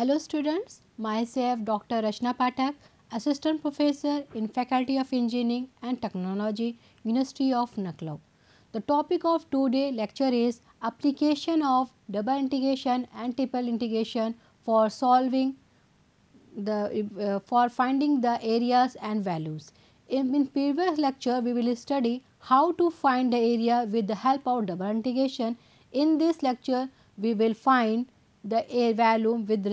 Hello students, myself Dr. Rachna Pathak, Assistant Professor in Faculty of Engineering and Technology, University of Lucknow. The topic of today lecture is application of double integration and triple integration for solving the uh, for finding the areas and values. In, in previous lecture we will study how to find the area with the help of double integration. In this lecture we will find the a value with,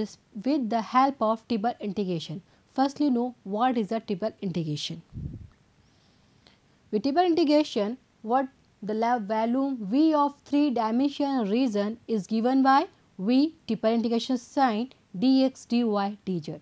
with the help of triple integration. Firstly know what is a triple integration. With triple integration what the lab value v of 3 dimensional region is given by v triple integration sign dx dy dz.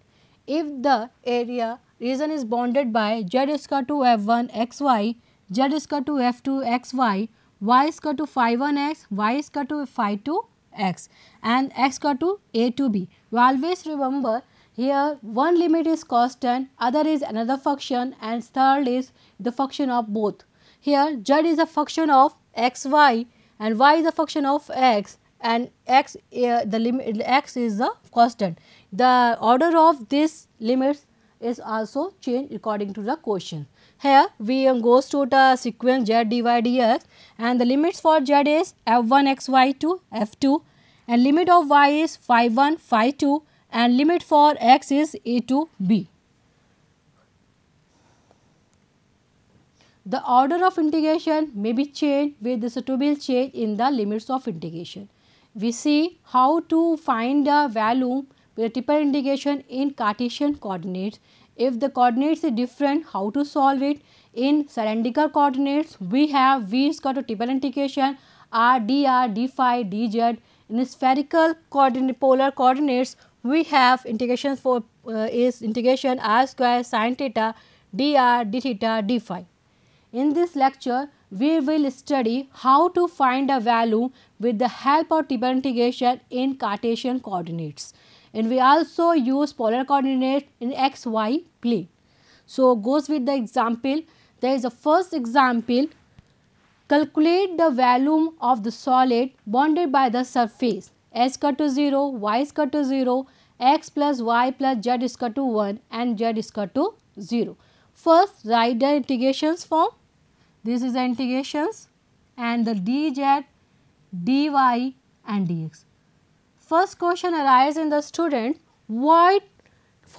If the area region is bounded by z equal to f1 xy, z equal to f2 xy, y equal to phi 1 x, y equal to phi 2 x and x equal to a to b. You always remember here one limit is constant, other is another function and third is the function of both. Here z is a function of x y and y is a function of x and x uh, the limit x is the constant. The order of this limits is also changed according to the quotient. Here we goes to the sequence z dy dx and the limits for z is f1 xy to f2 and limit of y is phi 1 phi 2 and limit for x is a to b. The order of integration may be changed with the suitable change in the limits of integration. We see how to find the value with triple integration in Cartesian coordinates. If the coordinates is different, how to solve it? In cylindrical coordinates, we have v is equal to triple integration r dr d phi dz. In spherical coordinate polar coordinates, we have integration for uh, is integration r square sine theta dr d theta d phi. In this lecture, we will study how to find a value with the help of triple integration in Cartesian coordinates and we also use polar coordinate in x y plane. So, goes with the example there is a first example calculate the volume of the solid bounded by the surface s equal to 0, y is to 0, x plus y plus z is to 1 and z is to 0. First write the integrations form this is the integrations and the dz, dy and dx. First question arises in the student what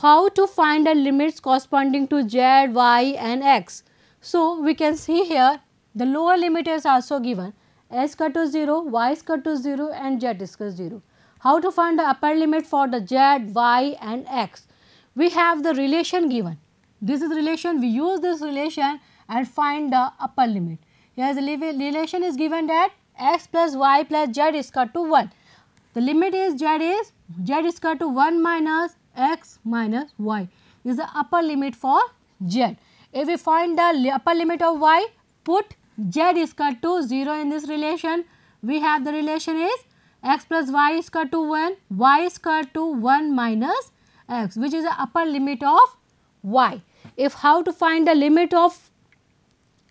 how to find the limits corresponding to z, y and x. So, we can see here the lower limit is also given s equal to 0, y is equal to 0 and z is equal to 0. How to find the upper limit for the z, y and x? We have the relation given. This is relation, we use this relation and find the upper limit. Here the relation is given that x plus y plus z is equal to 1. The limit is z is z is to 1 minus x minus y is the upper limit for z. If we find the upper limit of y put z is equal to 0 in this relation we have the relation is x plus y is equal to 1 y is equal to 1 minus x which is the upper limit of y. If how to find the limit of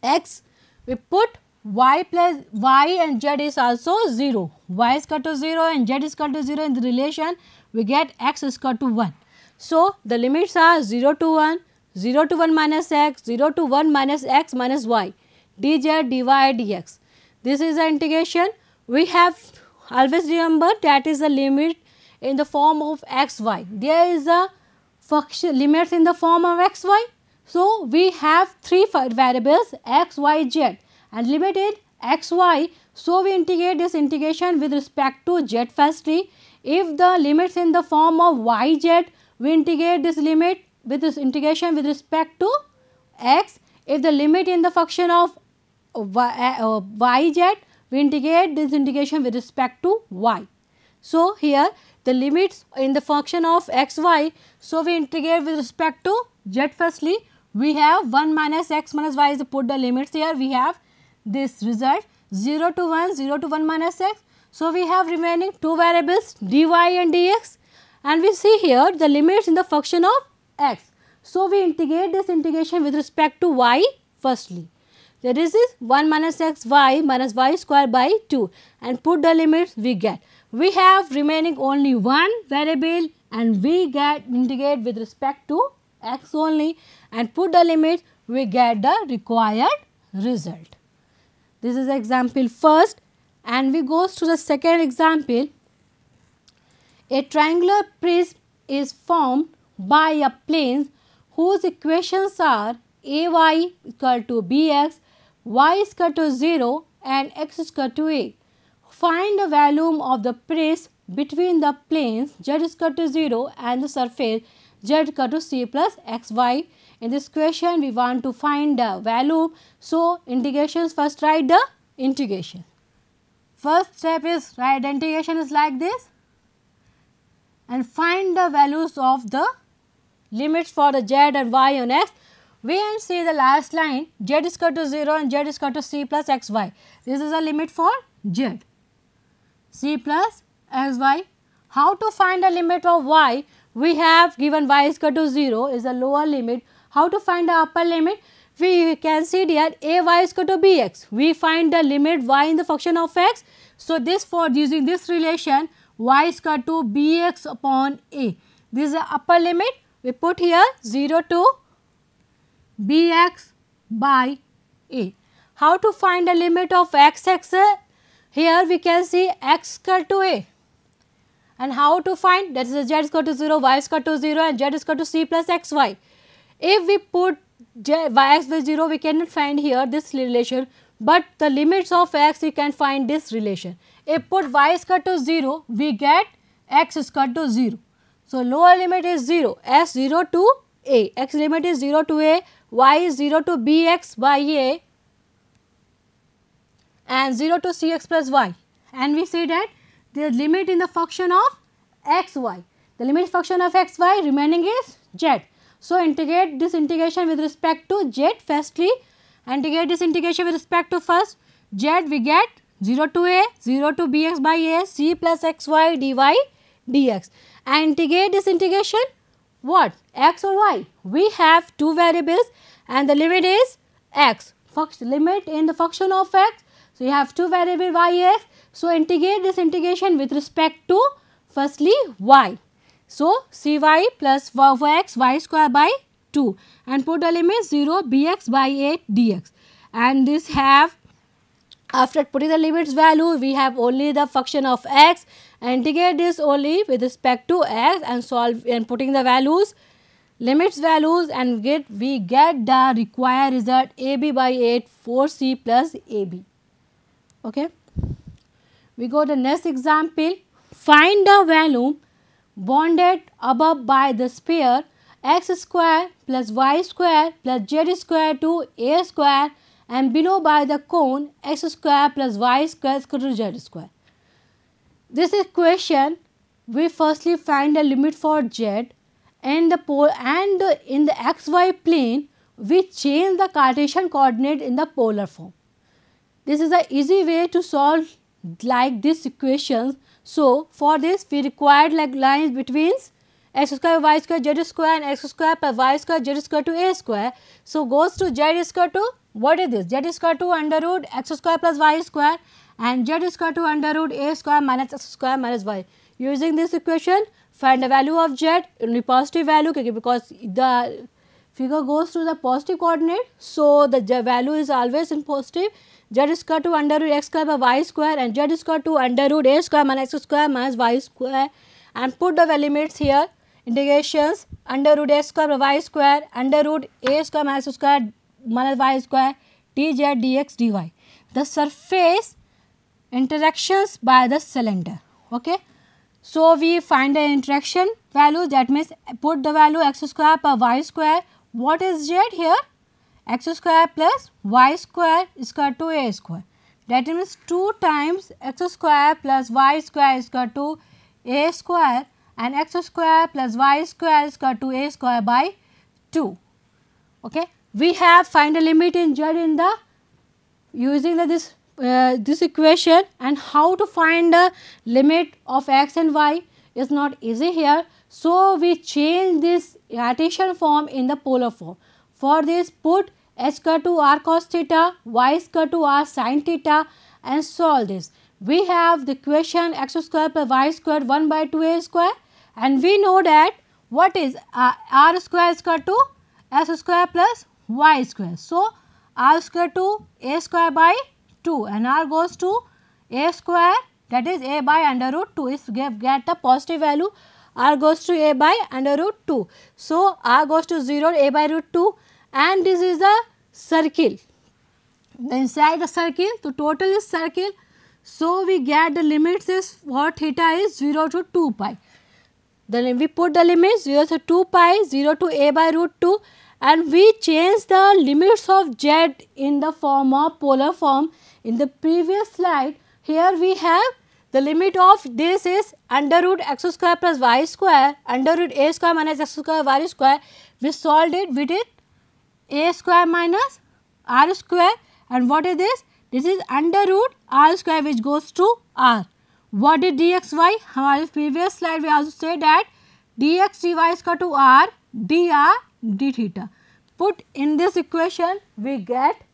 x we put y plus y and z is also 0 y is equal to 0 and z is equal to 0 in the relation we get x is equal to 1. So, the limits are 0 to 1 0 to 1 minus x 0 to 1 minus x minus y dz dy dx. This is the integration we have always remember that is the limit in the form of x y. There is a function limits in the form of x y so, we have three variables x, y, z and limited x, y. So, we integrate this integration with respect to z firstly. If the limits in the form of y, z, we integrate this limit with this integration with respect to x. If the limit in the function of y, uh, y z, we integrate this integration with respect to y. So, here the limits in the function of x, y. So, we integrate with respect to z firstly we have 1 minus x minus y is put the limits here we have this result 0 to 1 0 to 1 minus x. So, we have remaining two variables dy and dx and we see here the limits in the function of x. So, we integrate this integration with respect to y firstly. That is 1 minus x y minus y square by 2 and put the limits we get. We have remaining only one variable and we get integrate with respect to x only and put the limit we get the required result. This is example first and we goes to the second example. A triangular prism is formed by a plane whose equations are ay equal to bx, y is equal to 0 and x is equal to a. Find the volume of the prism between the planes z is equal to 0 and the surface z equal to c plus xy. In this question we want to find the value. So, integrations first write the integration. First step is write integration is like this and find the values of the limits for the z and y on x. We and see the last line z is equal to 0 and z is equal to c plus xy. This is a limit for z, c plus xy. How to find the limit of y? We have given y is equal to 0 is the lower limit. How to find the upper limit? We can see here a y is equal to bx. We find the limit y in the function of x. So, this for using this relation y is equal to bx upon a. This is the upper limit. We put here 0 to bx by a. How to find the limit of x x? Here we can see x equal to a. And how to find that is z is equal to 0, y is equal to 0 and z is equal to c plus xy. If we put y x by 0 we cannot find here this relation but the limits of x we can find this relation. If put y equal to 0, we get x is equal to 0. So, lower limit is 0, s 0 to a, x limit is 0 to a, y is 0 to bx by a and 0 to cx plus y. And we see that the limit in the function of x y. The limit function of x y remaining is z. So, integrate this integration with respect to z firstly integrate this integration with respect to first z we get 0 to a, 0 to bx by a, c plus xy dy dx. And integrate this integration what? x or y? We have two variables and the limit is x. Limit in the function of x. So, you have two variable y x. So, integrate this integration with respect to firstly y. So, cy plus x y square by 2 and put the limit 0 bx by 8 dx. And this have after putting the limits value, we have only the function of x and integrate this only with respect to x and solve and putting the values, limits values and get we get the required result ab by 8 4c plus ab. Okay. We go to next example. Find the value bounded above by the sphere x square plus y square plus z square to a square and below by the cone x square plus y square equal to z square. This equation we firstly find the limit for z and the pole and in the xy plane we change the Cartesian coordinate in the polar form. This is a easy way to solve like this equations. So, for this we required like lines between x square y square z square and x square plus y square z square to a square. So, goes to z square to what is this? z square to under root x square plus y square and z square to under root a square minus x square minus y. Using this equation, find the value of z only positive value because the figure goes to the positive coordinate. So, the value is always in positive z equal to under root x square by y square and z equal to under root a square minus x square minus y square and put the limits here integrations under root x square by y square under root a square minus x square minus y square dz dx dy. The surface interactions by the cylinder. Okay. So, we find the interaction value that means put the value x square per y square. What is z here? X square plus y square is equal to a square. That means 2 times x square plus y square is equal to a square and x square plus y square is equal to a square by 2. Okay we have find a limit in z in the using the this uh, this equation and how to find the limit of x and y is not easy here. So, we change this Cartesian form in the polar form. For this put x square to r cos theta, y square to r sin theta and solve this. We have the equation x square plus y square 1 by 2 a square and we know that what is uh, r square is equal to s square plus y square. So, r square to a square by 2 and r goes to a square that is a by under root 2 is get the positive value r goes to a by under root 2. So, r goes to 0 a by root 2 and this is a circle. The inside the circle, the total is circle. So, we get the limits is what theta is 0 to 2 pi. Then we put the limits 0 to 2 pi, 0 to a by root 2 and we change the limits of z in the form of polar form. In the previous slide, here we have the limit of this is under root x square plus y square under root a square minus x square y square. We solved it we did a square minus r square and what is this? This is under root r square which goes to r. What is dxy? Our previous slide we also said that dx dy is equal to r dr d theta. Put in this equation we get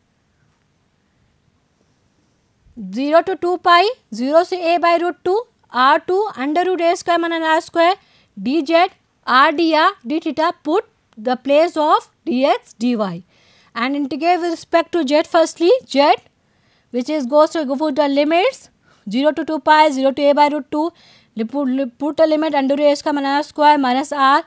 zero to two pi, zero से a by root two r two under root a square minus r square d z r d r d theta put the place of d x d y and integrate with respect to z firstly z which is goes to go the limits zero to two pi zero to a by root two put the limit under root a square minus r square minus r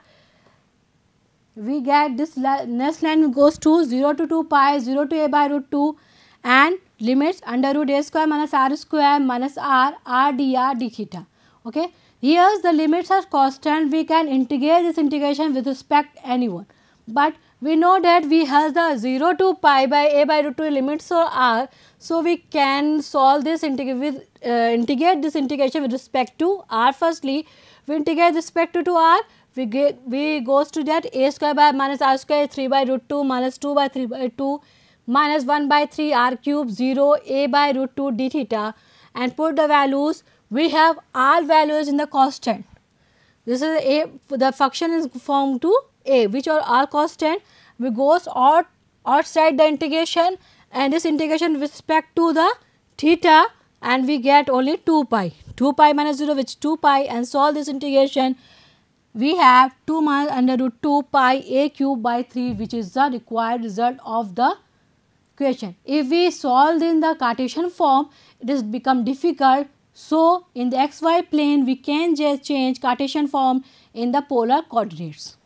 we get this next line goes to zero to two pi zero to a by root two and limits under root a square minus r square minus r r d r d theta okay here's the limits are constant we can integrate this integration with respect any one but we know that we has the zero to pi by a by root two limits और r so we can solve this integrate with integrate this integration with respect to r firstly we integrate respect to r we get we goes to that a square by minus r square three by root two minus two by three by two minus 1 by 3 r cube 0 a by root 2 d theta and put the values we have all values in the constant. This is a the function is formed to a which are all constant we goes out outside the integration and this integration with respect to the theta and we get only 2 pi 2 pi minus 0 which 2 pi and solve this integration we have 2 minus under root 2 pi a cube by 3 which is the required result of the equation. If we solve in the Cartesian form it is become difficult. So, in the xy plane we can just change Cartesian form in the polar coordinates.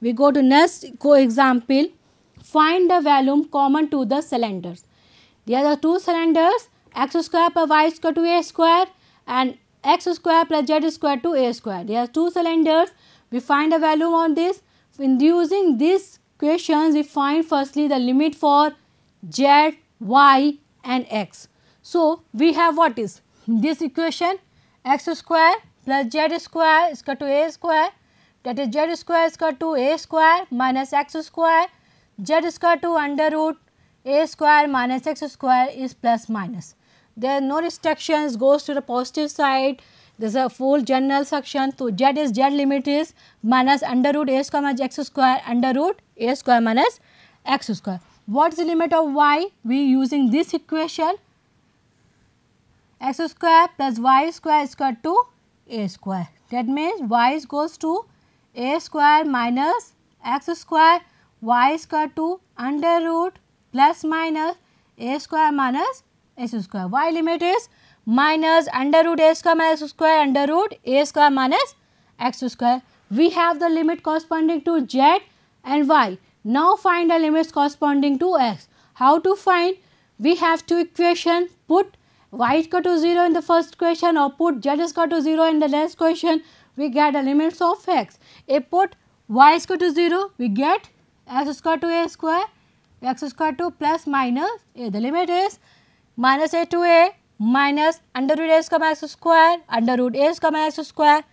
We go to next co-example find the volume common to the cylinders. There are two cylinders x square plus y square to a square and x square plus z square to a square. There are two cylinders. We find a value on this. In using these equations, we find firstly the limit for z, y and x. So, we have what is? This equation x square plus z square is equal to a square. That is z square is equal to a square minus x square. Z square to under root a square minus x square is plus minus. There are no restrictions goes to the positive side. There is a full general section. So z is z limit is minus under root a square minus x square under root a square minus x square. What is the limit of y? We using this equation x square plus y square is equal to a square. That means y goes to a square minus x square y square to under root plus minus a square minus s square. y limit is minus under root a square minus x square under root a square minus x square. We have the limit corresponding to z and y. Now find the limits corresponding to x. How to find? We have two equation put y equal to 0 in the first equation or put z is equal to 0 in the next equation we get the limits of x. If put y is equal to 0 we get x square to a square x square to plus minus a. The limit is minus a to a minus under root a square minus square under root a square minus square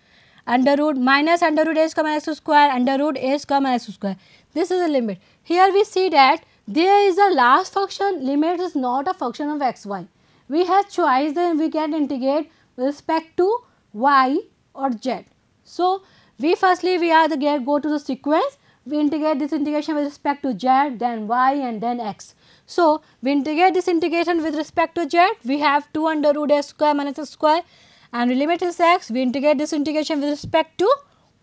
under root minus under root a square minus square under root a square minus square. This is the limit. Here we see that there is a last function limit is not a function of x y. We have choice then we can integrate with respect to y or z. So, we firstly we are the get go to the sequence we integrate this integration with respect to z then y and then x. So, we integrate this integration with respect to z we have 2 under root a square minus a square and limit is x we integrate this integration with respect to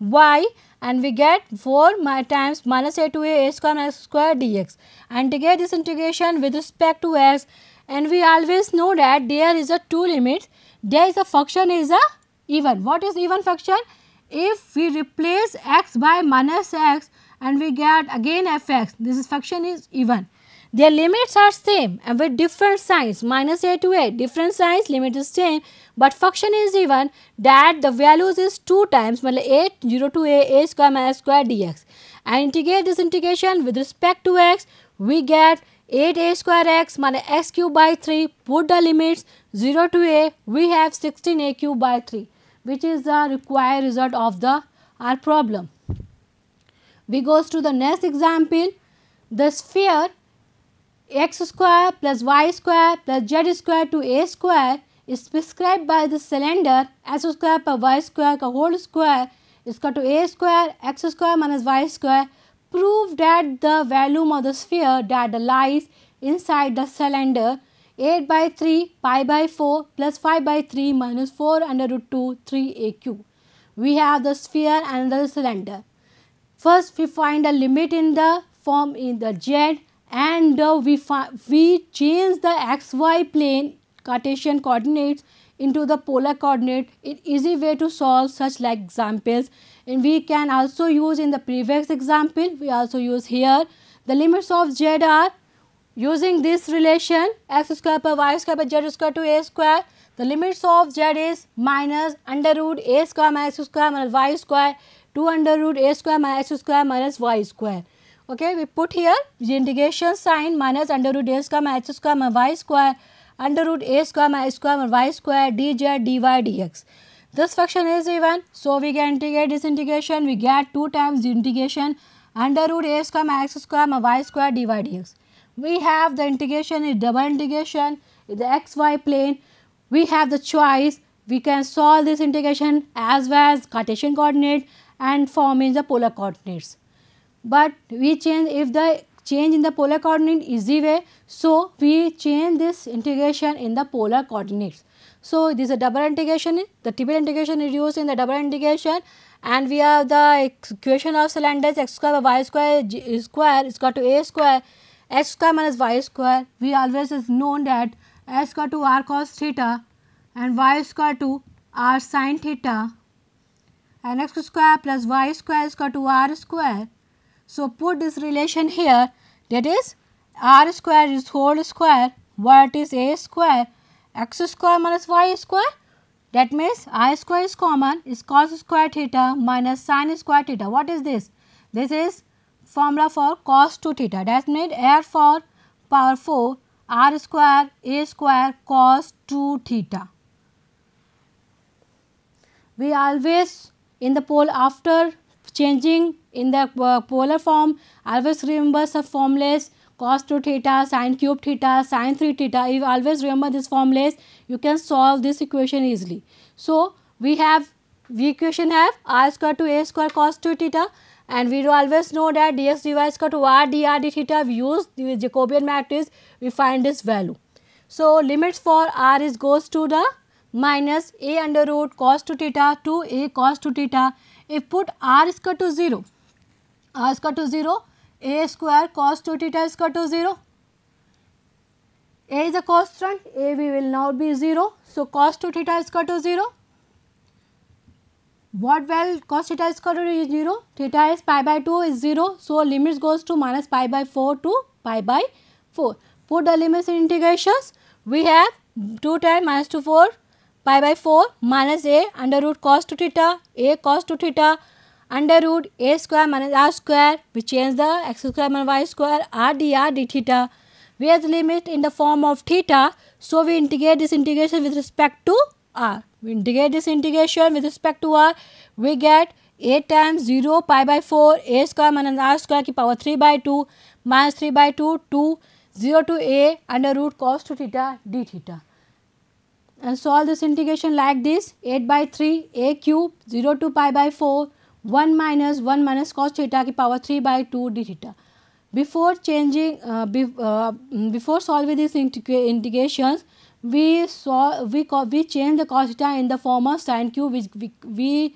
y and we get 4 my times minus a to a a square minus square dx. Integrate this integration with respect to x and we always know that there is a two limits. There is a function is a even. What is even function? If we replace x by minus x and we get again fx, this function is even. Their limits are same and with different signs minus a to a different signs limit is same but function is even that the values is 2 times well 8 0 to a a square minus square dx and integrate this integration with respect to x we get 8 a square x minus x cube by 3 put the limits 0 to a we have 16 a cube by 3 which is the required result of the our problem. We goes to the next example the sphere x square plus y square plus z square to a square is prescribed by the cylinder x square per y square ka whole square is equal to a square x square minus y square. Prove that the volume of the sphere that lies inside the cylinder 8 by 3 pi by 4 plus 5 by 3 minus 4 under root 2 3 a cube. We have the sphere and the cylinder. First we find a limit in the form in the z and uh, we, we change the xy plane Cartesian coordinates into the polar coordinate. It easy way to solve such like examples. And we can also use in the previous example we also use here. The limits of z are using this relation x square per y square by z square to a square. The limits of z is minus under root a square minus x square minus y square 2 under root a square minus x square minus y square. Okay we put here the integration sign minus under root a square minus x square minus y square under root a square minus square minus y square dz dy dx. This function is even. So we can integrate this integration. We get 2 times the integration. Under root a square minus x square minus y square dy dx. We have the integration is double integration. In the xy plane we have the choice. We can solve this integration as well as Cartesian coordinate and form in the polar coordinates. But we change if the change in the polar coordinate easy way. So, we change this integration in the polar coordinates. So, this is a double integration, the triple integration is used in the double integration and we have the equation of cylinders x square by y square g square is equal to a square x square minus y square. We always is known that x square to r cos theta and y square to r sin theta and x square plus y square is equal to r square so, put this relation here that is r square is whole square what is a square x square minus y square that means i square is common is cos square theta minus sin square theta. What is this? This is formula for cos 2 theta that means r for power 4 r square a square cos 2 theta. We always in the pole after changing in the uh, polar form always remember the formulas cos 2 theta sin cube theta sin 3 theta. If you always remember this formulas you can solve this equation easily. So we have we equation have r square to a square cos 2 theta. And we always know that dx dy equal to r dr d theta we use the jacobian matrix. We find this value. So limits for r is goes to the minus a under root cos 2 theta to a cos 2 theta. If put r equal to 0, आज का to zero, a square cos two theta इसका to zero. A is a constant, a we will not be zero, so cos two theta इसका to zero. What well cos theta इसका to zero theta is pi by two is zero, so limits goes to minus pi by four to pi by four. For the limits in integration we have to time minus two four pi by four minus a under root cos two theta a cos two theta under root a square minus r square we change the x square minus y square r dr d theta we have the limit in the form of theta so we integrate this integration with respect to r. We integrate this integration with respect to r we get a times 0 pi by 4 a square minus r square ki power 3 by 2 minus 3 by 2 2 0 to a under root cos 2 theta d theta. And solve this integration like this 8 by 3 a cube 0 to pi by 4 1 minus 1 minus cos theta ki power 3 by 2 d theta. Before changing uh, be, uh, before solving these integrations we saw we we change the cos theta in the form of sine cube which we, we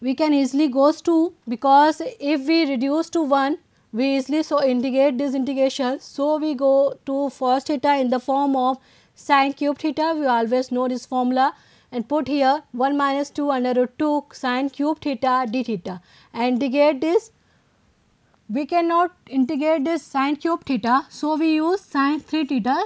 we can easily goes to because if we reduce to 1 we easily so integrate this integration. So, we go to first theta in the form of sine cube theta we always know this formula and put here 1 minus 2 under root 2 sine cube theta d theta and integrate this we cannot integrate this sine cube theta. So, we use sine 3 theta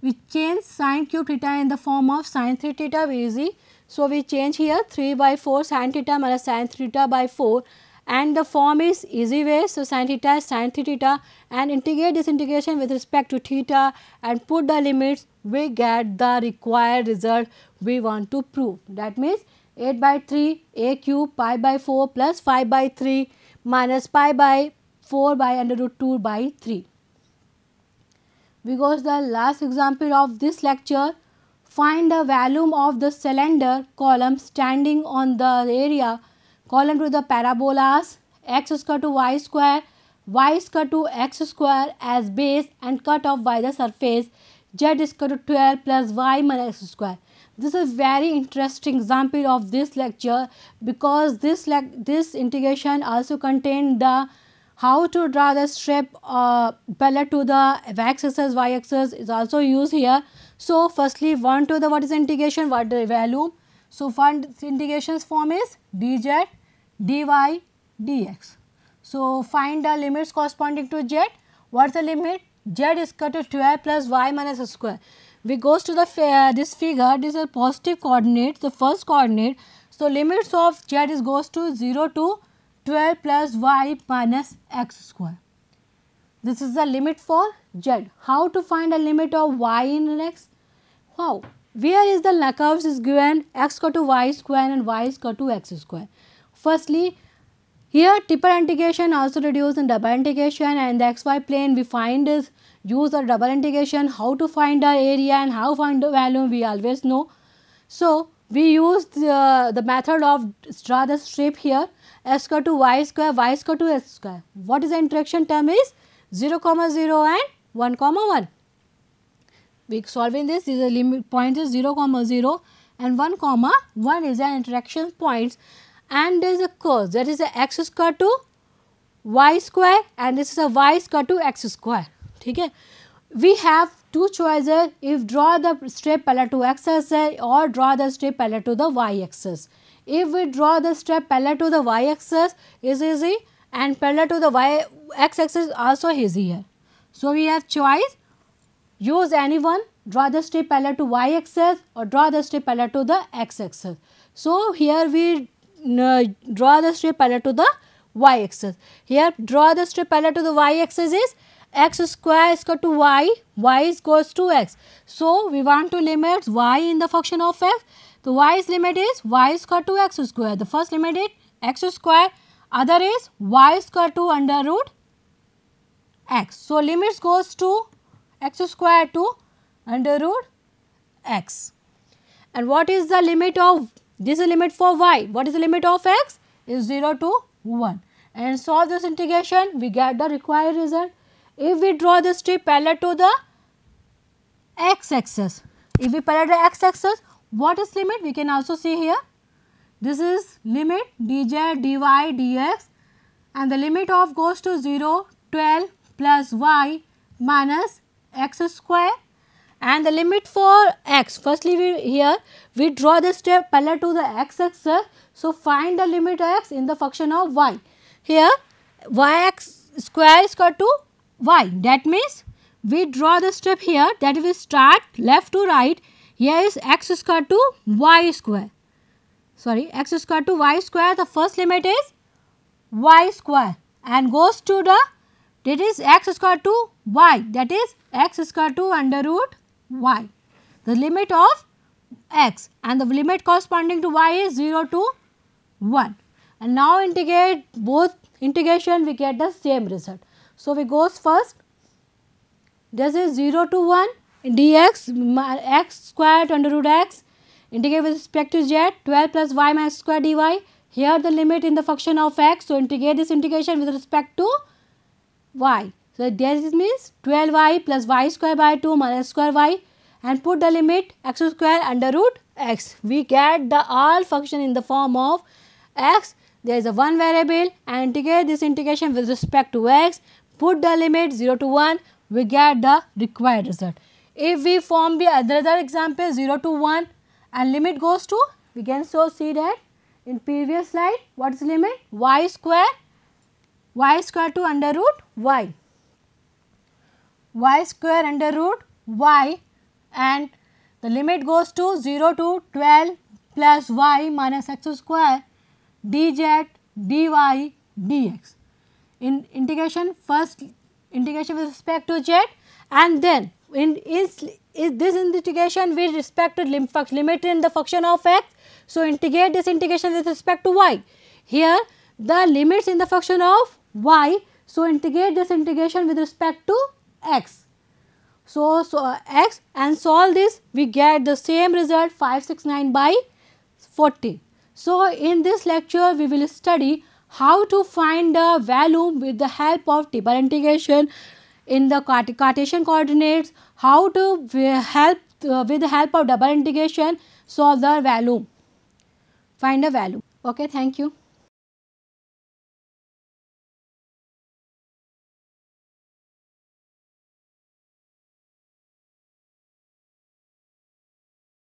we change sine cube theta in the form of sine 3 theta easy. So, we change here 3 by 4 sine theta minus sine theta by 4 and the form is easy way. So, sin theta is sine 3 theta and integrate this integration with respect to theta and put the limits we get the required result we want to prove. That means 8 by 3 a cube pi by 4 plus 5 by 3 minus pi by 4 by under root 2 by 3. Because the last example of this lecture find the volume of the cylinder column standing on the area column to the parabolas x square to y square y square to x square as base and cut off by the surface z equal to 12 plus y minus x square. This is very interesting example of this lecture because this like this integration also contain the how to draw the strip uh, parallel to the x axis y axis is also used here. So, firstly one to the what is integration what the value. So, find integrations form is dz dy dx. So, find the limits corresponding to z. What is the limit? z is equal to 12 plus y minus square. We goes to the uh, this figure, this is positive coordinate, the first coordinate. So, limits of z is goes to 0 to 12 plus y minus x square. This is the limit for z. How to find a limit of y in x? How? Where is the curves is given x equal to y square and y is equal to x square. Firstly, here triple integration also reduce in double integration and the xy plane we find is use the double integration how to find the area and how find the value we always know. So, we use the, the method of draw the strip here s square to y square y square to s square. What is the interaction term is 0 comma 0 and 1 comma 1. We solving this these are limit point is 0 comma 0 and 1 comma 1 is an interaction points and there is a curve that is a x square to y square and this is a y square to x square. Okay. We have two choices if draw the strip parallel to x axis or draw the strip parallel to the y axis. If we draw the strip parallel to the y axis is easy and parallel to the y x axis also easy. So, we have choice use any one draw the strip parallel to y axis or draw the strip parallel to the x axis. So, here we draw the strip parallel to the y axis. Here draw the strip parallel to the y axis is x square is equal to y, y is goes to x. So, we want to limit y in the function of x. The y's limit is y equal to x square. The first limit is x square, other is y square to under root x. So, limits goes to x square to under root x. And what is the limit of this is limit for y. What is the limit of x? Is 0 to 1. And solve this integration, we get the required result. If we draw the strip parallel to the x axis, if we parallel the x axis, what is limit? We can also see here. This is limit dz dy dx and the limit of goes to 0 12 plus y minus x square and the limit for x. Firstly we here we draw the step parallel to the x axis. So, find the limit x in the function of y. Here y x square is equal to y. That means we draw the step here. That we start left to right. Here is x square to y square. Sorry x square to y square. The first limit is y square. And goes to the that is x square to y. That is x square to under root y. The limit of x and the limit corresponding to y is 0 to 1 and now integrate both integration we get the same result. So, we goes first this is 0 to 1 dx x square under root x integrate with respect to z 12 plus y minus square dy here the limit in the function of x. So, integrate this integration with respect to y. So, this means 12y plus y square by 2 minus square y and put the limit x square under root x. We get the all function in the form of x. There is a one variable and integrate this integration with respect to x. Put the limit 0 to 1, we get the required result. If we form the other example 0 to 1 and limit goes to, we can so see that in previous slide what is limit y square y square to under root y y square under root y and the limit goes to 0 to 12 plus y minus x square dz dy dx. In integration first integration with respect to z and then in is, is this integration with respect to lim limit in the function of x. So, integrate this integration with respect to y. Here the limits in the function of y. So, integrate this integration with respect to x. So, so uh, x and solve this we get the same result 569 by 40. So, in this lecture we will study how to find the value with the help of triple integration in the Cartesian coordinates, how to help uh, with the help of double integration solve the value, find a value. Okay, thank you.